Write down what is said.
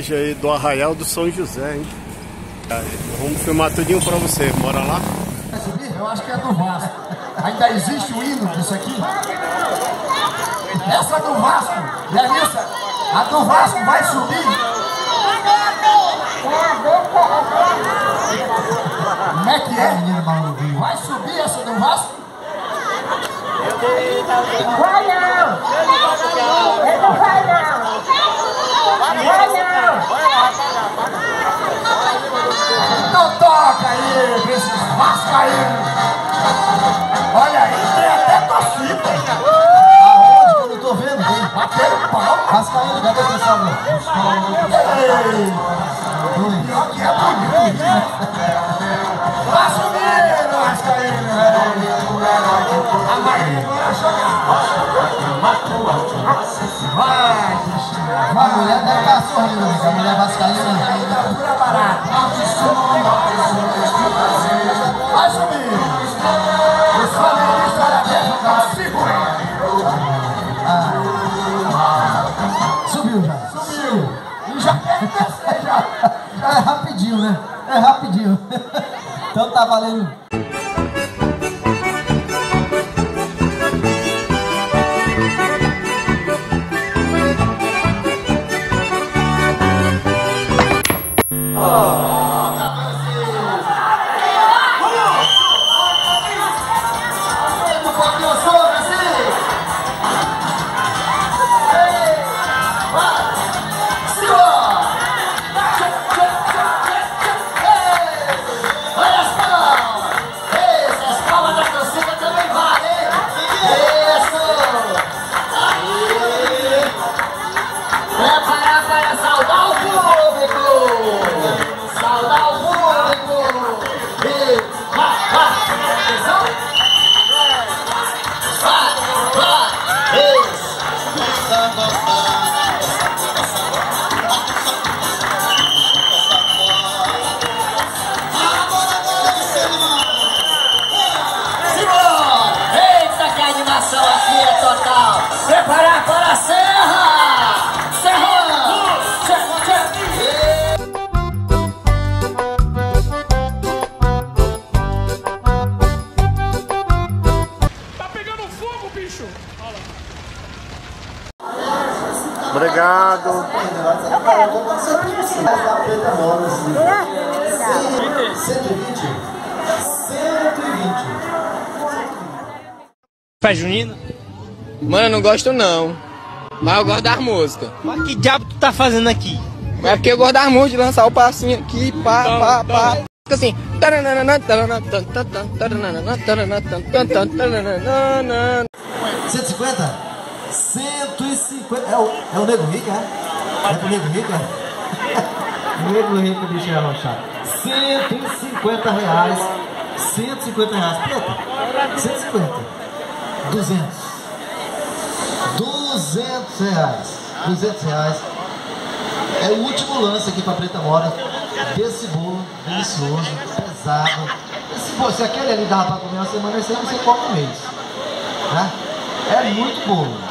hoje aí do Arraial do São José, hein? Vamos filmar tudinho pra você. Bora lá? Vai subir? Eu acho que é do Vasco. Ainda existe o hino disso aqui? Essa é do Vasco. E a missa, a do Vasco vai subir? Como é que é, menino maluquinho? Vai subir essa do Vasco? Vai não! Ele não vai não! Vai não! Então toca aí, vascaínos. Olha aí, tem até torcida. Aonde que eu não tô vendo? Tem batendo pau. Vascaíno, cadê o pessoal? Ei! Pior que é bonito. Vai subir, Vascaíno. A Maria vai jogar. Vai, Cristina. A mulher deve estar sorrindo, amiga. A mulher vascaína. Tá pura barata. É rapidinho, né? É rapidinho. Então tá valendo. Total! Preparar para a Serra! Serra! Serra, Serra! Tá pegando fogo, bicho! Obrigado. Fé junino? Mano, eu não gosto não. Mas eu gosto das músicas. Mas que diabo tu tá fazendo aqui? Mas é porque eu gosto das músicas, de lançar o passinho aqui, pá, pá, pá. Fica assim. taranana, 150? 150. É o, é o Nego Rico, é? É pro Nego Rico, é? Nego Rico, bicho é arrochado. 150 reais. 150 reais. Preta? 150. 200. 200 reais. 200 reais. É o último lance aqui pra Preta Mora desse bolo delicioso, pesado. Se fosse aquele ali dava pra comer uma semana, esse você come um mês. Né? É muito bolo.